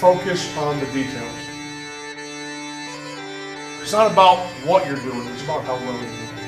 focus on the details. It's not about what you're doing, it's about how well you're doing.